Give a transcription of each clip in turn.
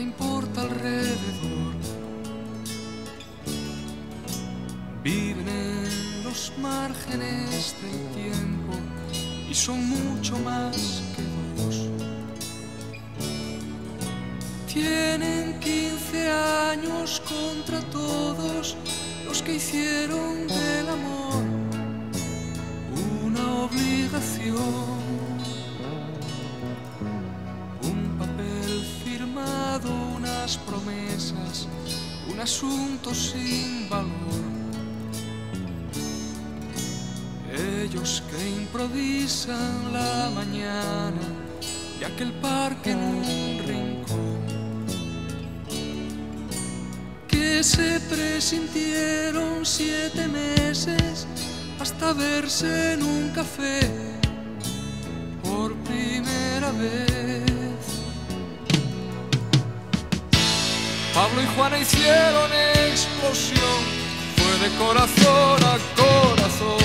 importa alrededor. Viven en los márgenes del tiempo y son mucho más que dos. Tienen 15 años contra todos los que hicieron del amor una obligación. Promesas, un asunto sin valor. Ellos que improvisan la mañana de aquel parque en un rincón. Que se presintieron siete meses hasta verse en un café por primera vez. Pablo y Juana hicieron explosión, fue de corazón a corazón.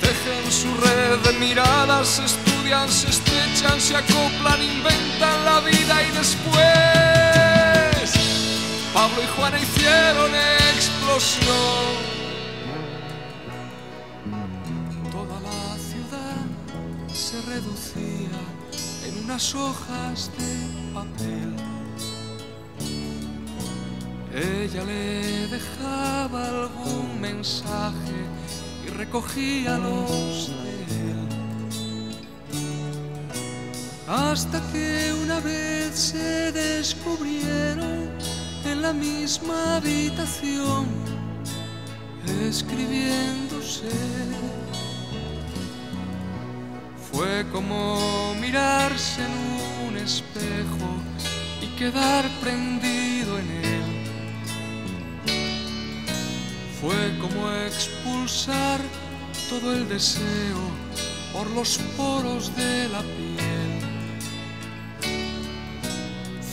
Tejen su red de miradas, estudian, se estrechan, se acoplan, inventan la vida y después Pablo y Juana hicieron explosión. Toda la ciudad se reducía en unas hojas de papel. Ella le dejaba algún mensaje y recogía los de él. Hasta que una vez se descubrieron en la misma habitación, escribiéndose. Fue como mirarse en un espejo y quedar prendido Como expulsar todo el deseo por los poros de la piel.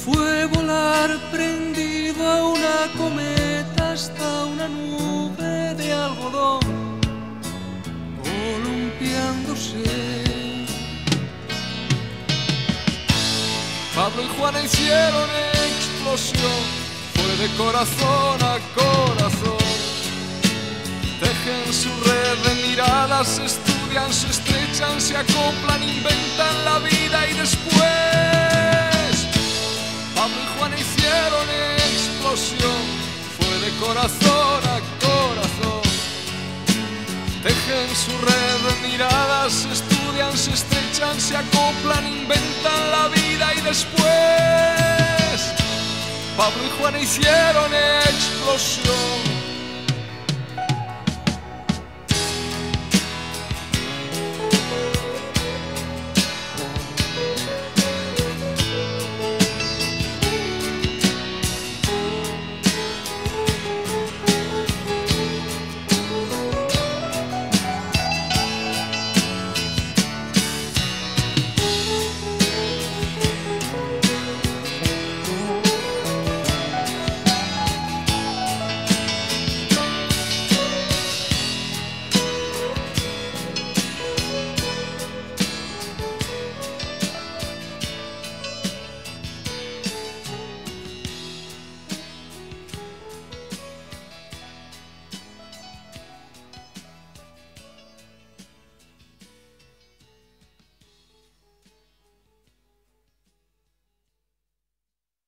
Fue volar prendido a una cometa hasta una nube de algodón, columpiándose. Pablo y Juana hicieron explosión, fue de corazón a corazón. Estudian, se estrechan, se acoplan, inventan la vida y después Pablo y Juana hicieron explosión, fue de corazón a corazón. Tejen su red miradas, estudian, se estrechan, se acoplan, inventan la vida y después Pablo y Juana hicieron explosión.